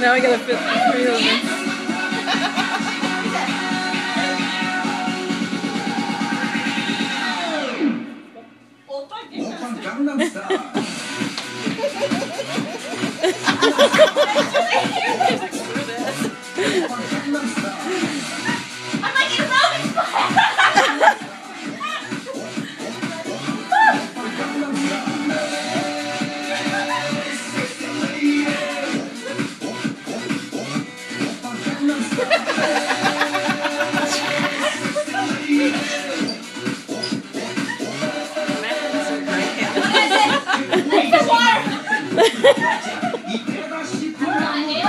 Now I gotta fit three of them. 이때가시즌2인 가?